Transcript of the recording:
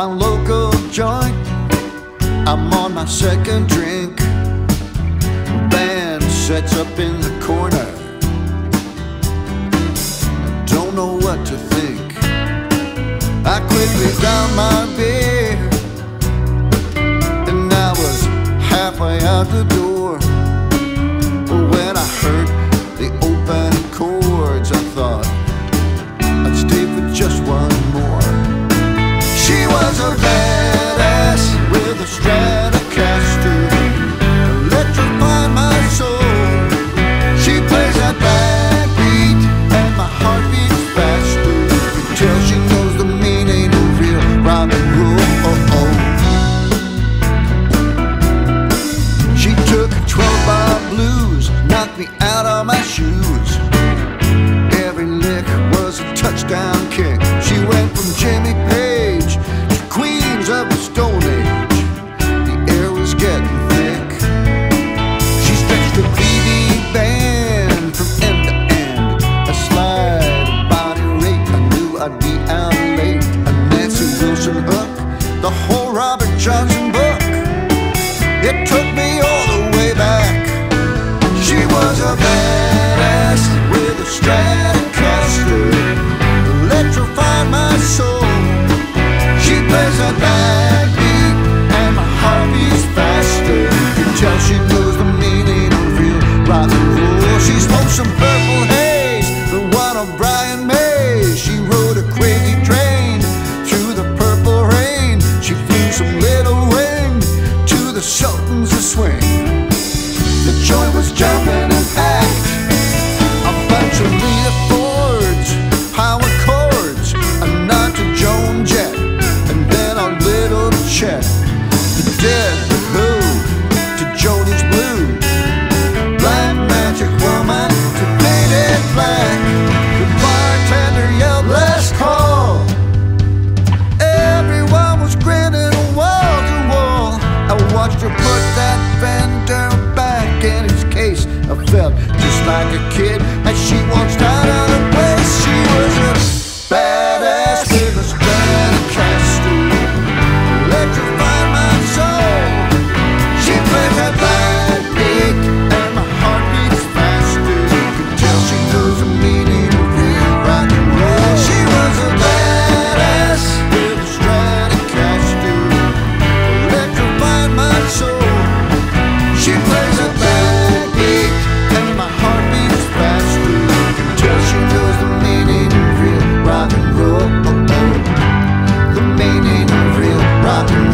I'm on my second drink. Band sets up in the corner. Don't know what to think. I quickly down my beer, and I was halfway out the door. But when I heard the opening chords, I thought I'd stay for just one more. Was a badass with a Stratocaster, electrifying my soul. She plays that backbeat, and my heart beats faster. Knows the real. She took 12 bar blues, knocked me out of my shoes. Every lick was a touchdown kick. The whole Robert Johnson book. It took me all the way back. She was a badass with a Stratocaster, electrified my soul. She plays a backbeat and my heart beats faster. You tell she like a kid Música